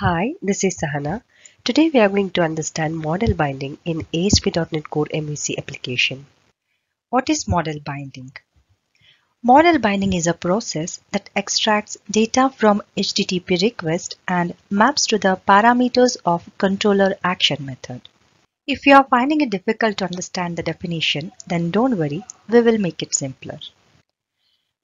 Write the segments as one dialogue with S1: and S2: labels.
S1: Hi, this is Sahana. Today we are going to understand model binding in ASP.NET Core MVC application. What is model binding? Model binding is a process that extracts data from HTTP request and maps to the parameters of controller action method. If you are finding it difficult to understand the definition, then don't worry, we will make it simpler.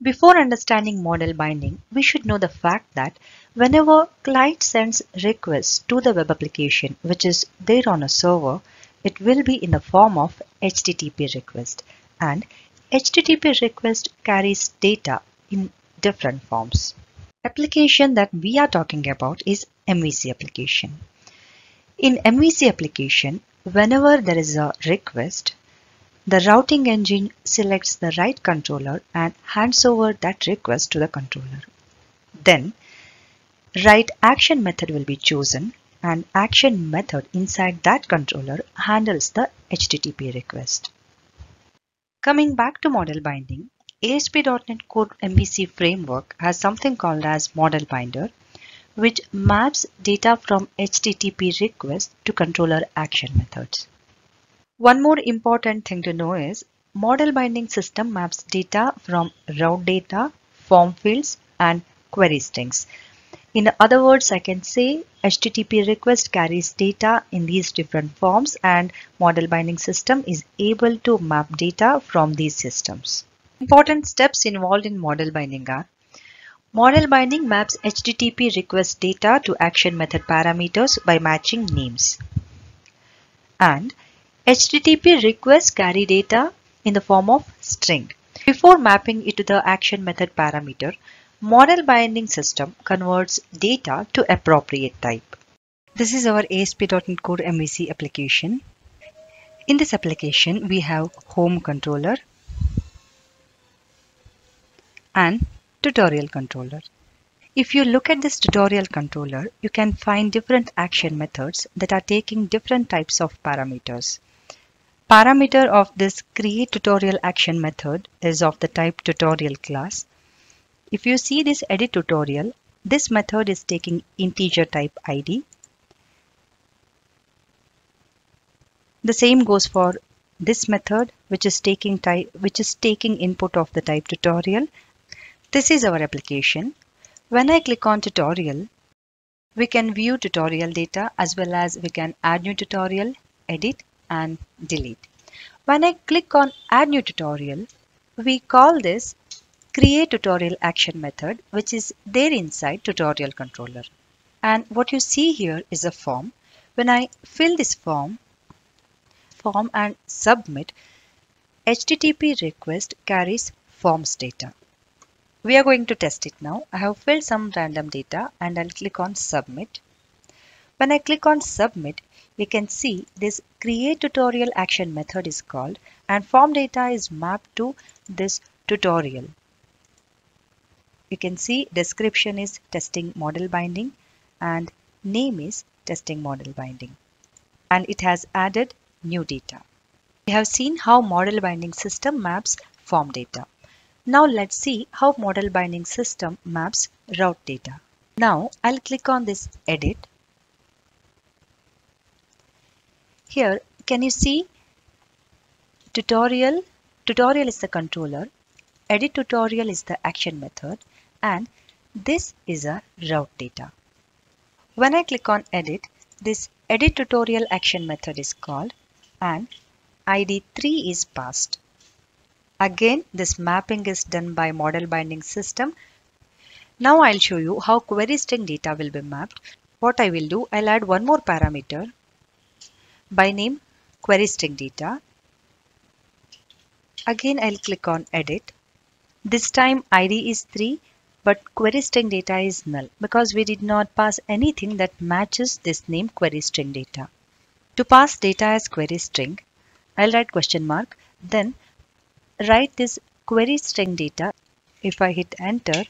S1: Before understanding model binding, we should know the fact that whenever client sends requests to the web application which is there on a server, it will be in the form of HTTP request and HTTP request carries data in different forms. Application that we are talking about is MVC application. In MVC application, whenever there is a request, the routing engine selects the right controller and hands over that request to the controller. Then, right action method will be chosen and action method inside that controller handles the HTTP request. Coming back to model binding, ASP.NET Core MVC framework has something called as model binder which maps data from HTTP request to controller action methods. One more important thing to know is model binding system maps data from route data, form fields and query strings. In other words, I can say HTTP request carries data in these different forms and model binding system is able to map data from these systems. Important steps involved in model binding are Model binding maps HTTP request data to action method parameters by matching names. And HTTP requests carry data in the form of string. Before mapping it to the action method parameter, model binding system converts data to appropriate type. This is our ASP.NET Core MVC application. In this application, we have home controller and tutorial controller. If you look at this tutorial controller, you can find different action methods that are taking different types of parameters. Parameter of this create tutorial action method is of the type tutorial class. If you see this edit tutorial, this method is taking integer type ID. The same goes for this method which is taking type which is taking input of the type tutorial. This is our application. When I click on tutorial, we can view tutorial data as well as we can add new tutorial, edit and delete. When I click on add new tutorial, we call this create tutorial action method which is there inside tutorial controller. And what you see here is a form. When I fill this form, form and submit, HTTP request carries forms data. We are going to test it now. I have filled some random data and I'll click on submit. When I click on submit, we can see this create tutorial action method is called and form data is mapped to this tutorial. You can see description is testing model binding and name is testing model binding and it has added new data. We have seen how model binding system maps form data. Now let's see how model binding system maps route data. Now I'll click on this edit Here, can you see tutorial? Tutorial is the controller, edit tutorial is the action method and this is a route data. When I click on edit, this edit tutorial action method is called and ID 3 is passed. Again, this mapping is done by model binding system. Now I'll show you how query string data will be mapped. What I will do, I'll add one more parameter by name query string data. Again I'll click on edit. This time ID is 3 but query string data is null because we did not pass anything that matches this name query string data. To pass data as query string, I'll write question mark then write this query string data. If I hit enter,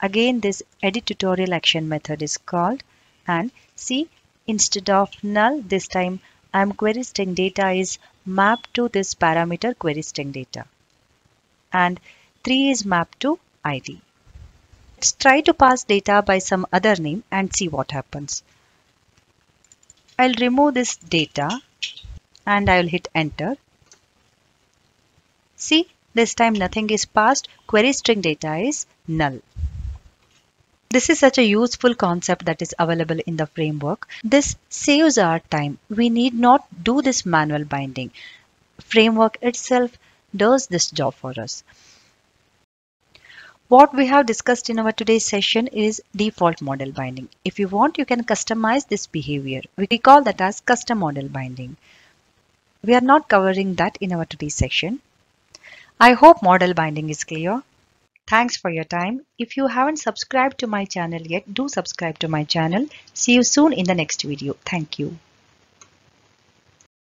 S1: again this edit tutorial action method is called and see Instead of null, this time I'm query string data is mapped to this parameter query string data. And 3 is mapped to ID. Let's try to pass data by some other name and see what happens. I'll remove this data and I'll hit enter. See, this time nothing is passed. Query string data is null. This is such a useful concept that is available in the framework. This saves our time. We need not do this manual binding. Framework itself does this job for us. What we have discussed in our today's session is default model binding. If you want, you can customize this behavior. We call that as custom model binding. We are not covering that in our today's session. I hope model binding is clear. Thanks for your time. If you haven't subscribed to my channel yet, do subscribe to my channel. See you soon in the next video. Thank you.